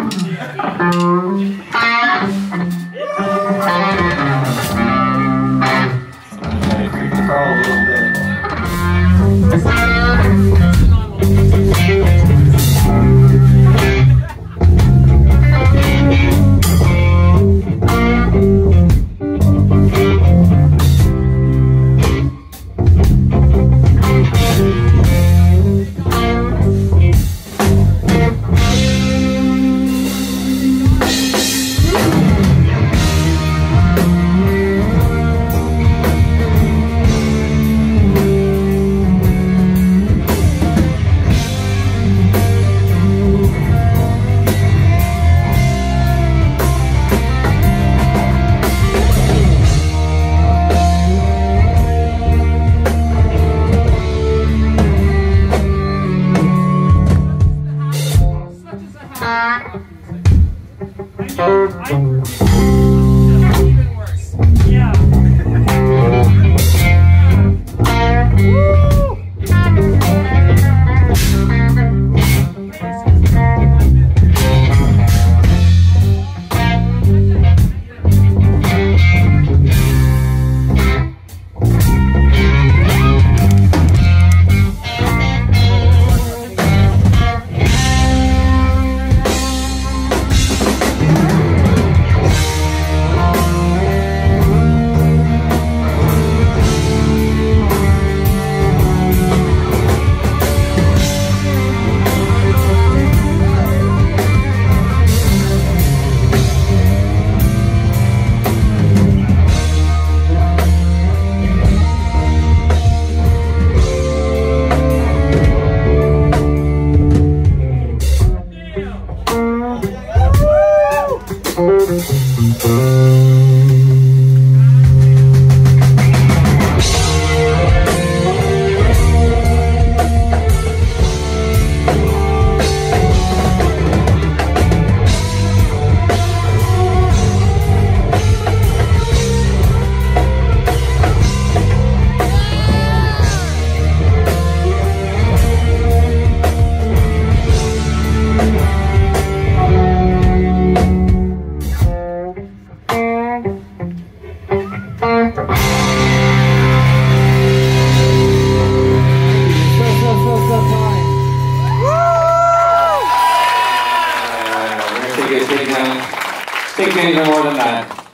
Thank you. Um, Take It, take more than that.